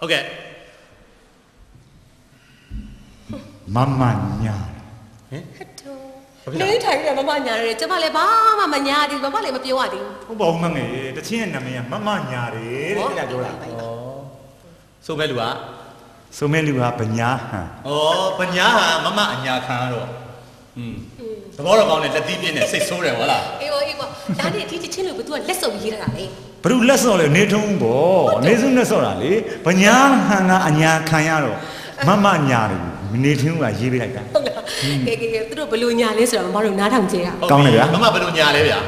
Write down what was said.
ဟုတ်ကဲ့မမညာဟတ်တော့နေထိုင်ရမမညာရဲကျမလည်းဘာမှမညာသေးဘူးဘာမှလည်းမပြောရသေးဘူးဟုတ်ပါဘူးမငယ်တချင်းရဲ့နာမည်ကမမညာတယ်တဲ့အဲ့ဒါပြောတာဆိုမဲ့လူကဆိုမဲလူကဗညာဟန်ဩပညာဟာမမအညာခံတော့อืมသဘောတော့ကောင်းတယ်လက်သီးပြင်းတယ်စိတ်ဆိုးတယ်ဟုတ်လားအေးပါအေးပါဒါနဲ့ဒီတချင်းလို့ဘသူကလက်စုပ်ပြီးရေးထားတာလေ ဘ누구လက်စော်လဲနေထုံးပေါ့နေစုလက်စော်တာလေဗညာဟန်ကအညာခံရတော့မမညာတယ်နေထုံးကရေးပေးလိုက်တာဟုတ်လားကဲကဲကဲသူတို့ဘယ်လိုညာလဲဆိုတော့မမတို့နားထောင်ကြရအောင်ကောင်းတယ်ဗျာမမဘယ်လိုညာလဲဗျာ